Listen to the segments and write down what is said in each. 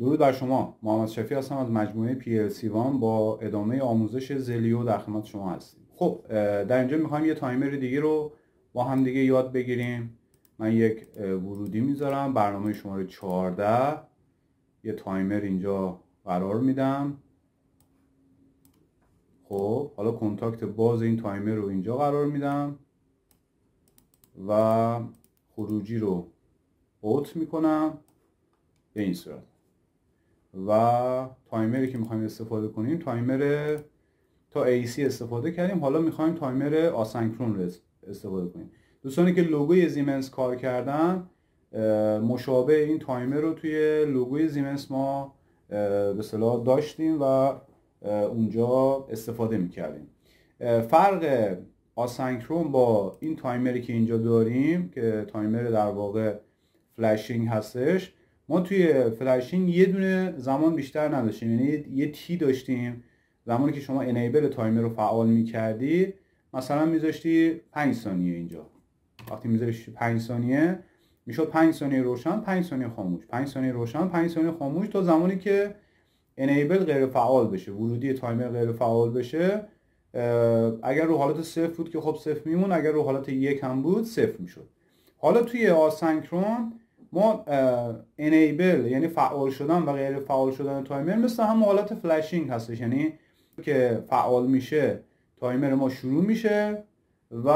درود بر شما. محمد شفی هستم از مجموعه PLC One با ادامه آموزش زلیو در خدمت شما هستیم. خب در اینجا می‌خوایم یه تایمر دیگه رو با هم دیگه یاد بگیریم. من یک ورودی می‌ذارم. برنامه شماره 14 یه تایمر اینجا قرار میدم. خب حالا کنتاکت باز این تایمر رو اینجا قرار میدم و خروجی رو out می‌کنم. به این صورت. و تایمری که می‌خوایم استفاده کنیم تایمر تا AC استفاده کردیم. حالا می‌خوایم تایمر آسنکرون رو استفاده کنیم. دوستانی که لوگوی زیمنس کار کردن مشابه این تایمر رو توی لوگوی زیمنس ما به اصطلاح داشتیم و اونجا استفاده می‌کردیم. فرق آسنکرون با این تایمری که اینجا داریم که تایمر در واقع flashing هستش ما توی flashing یه دونه زمان بیشتر نداشتیم. یعنی یه T داشتیم. زمانی که شما enable تایمر رو فعال می‌کردی مثلا میذاشتی 5 ثانیه اینجا. وقتی میذاشتی 5 ثانیه می‌شد 5 ثانیه روشن 5 ثانیه خاموش 5 ثانیه روشن 5 ثانیه خاموش تا زمانی که enable غیر فعال بشه ورودی تایمر غیر فعال بشه اگر رو حالت صفر بود که خب صفر می‌موند اگر رو حالت یک هم بود صفر می‌شد. حالا توی آسنکرون ما enable یعنی فعال شدن و غیر فعال شدن تایمر مثل هم حالت flashing هستش. یعنی که فعال میشه تایمر ما شروع میشه و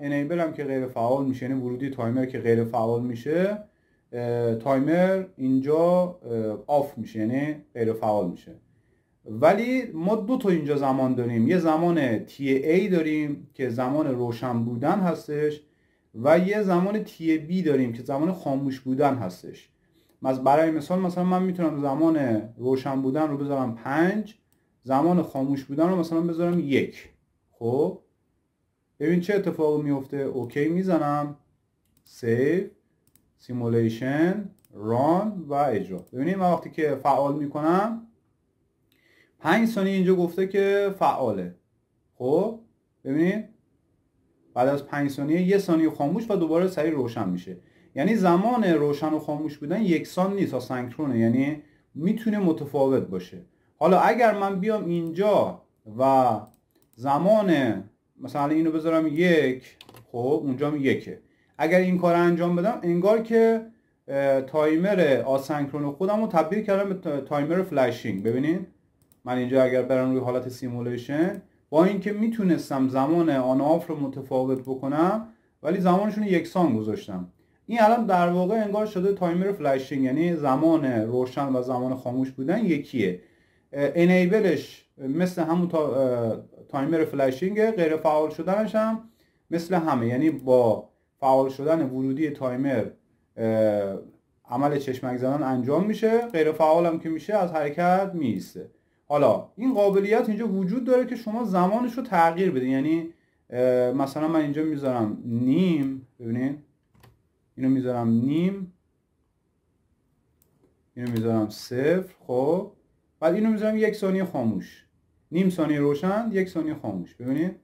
enable هم که غیر فعال میشه. یعنی ورودی تایمر که غیر فعال میشه تایمر اینجا off میشه یعنی غیر فعال میشه. ولی ما دو تا اینجا زمان داریم. یه زمان T داریم که زمان روشن بودن هستش. و یه زمان TB داریم که زمان خاموش بودن هستش. برای مثال مثلا من می‌تونم زمان روشن بودن رو بذارم پنج زمان خاموش بودن رو مثلا بذارم یک. خب؟ ببین چه اتفاقی میفته OK می‌زنم. save simulation run و اجرا. ببینید من وقتی که فعال می‌کنم پنج ثانیه اینجا گفته که فعاله. خب؟ ببینید؟ بعد از 5 ثانیه یه ثانیه خاموش و دوباره سریع روشن میشه. یعنی زمان روشن و خاموش بودن یکسان نیست آسنکرونه یعنی می‌تونه متفاوت باشه. حالا اگر من بیام اینجا و زمان مثلا اینو بذارم یک خب اونجا یکه. اگر این کار انجام بدم انگار که تایمر آسنکرون خودم رو تبدیل کردم به تایمر flashing. ببینید من اینجا اگر برم روی حالت simulation با اینکه می‌تونستم زمان on off رو متفاوت بکنم ولی زمانشون یکسان گذاشتم. این الان در واقع انگار شده تایمر flashing یعنی زمان روشن و زمان خاموش بودن یکیه. enable ش مثل همون تا تایمر flashing غیر فعال شدنش هم مثل همه. یعنی با فعال شدن ورودی تایمر عمل چشمک زدن انجام میشه غیر فعال هم که میشه از حرکت می‌ایسته حالا این قابلیت اینجا وجود داره که شما زمانش رو تغییر بدین. یعنی مثلا من اینجا می‌ذارم نیم. ببینید اینو می‌ذارم نیم. اینو می‌ذارم صفر. خب. بعد اینو می‌ذارم یک ثانیه خاموش. نیم ثانیه روشن یک ثانیه خاموش. ببینید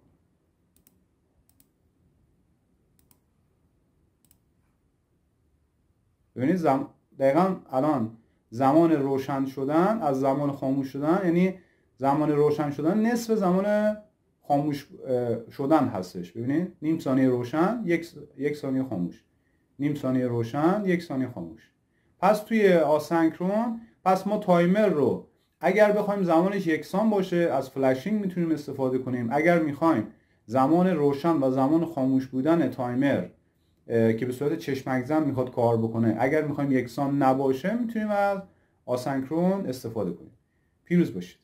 ببینید زم... دقیقا الان زمان روشن شدن از زمان خاموش شدن یعنی زمان روشن شدن نصف زمان خاموش شدن هستش. ببینید نیم ثانیه روشن یک, یک ثانیه خاموش. نیم ثانیه روشن یک ثانیه خاموش. پس توی آسنکرون پس ما تایمر رو اگر بخوایم زمانش یکسان باشه از flashing می‌تونیم استفاده کنیم. اگر می‌خوایم زمان روشن و زمان خاموش بودن تایمر که به صورت چشمک زن می‌خواد کار بکنه. اگر می‌خوایم یکسان نباشه می‌تونیم از آسنکرون استفاده کنیم. پیروز باشید.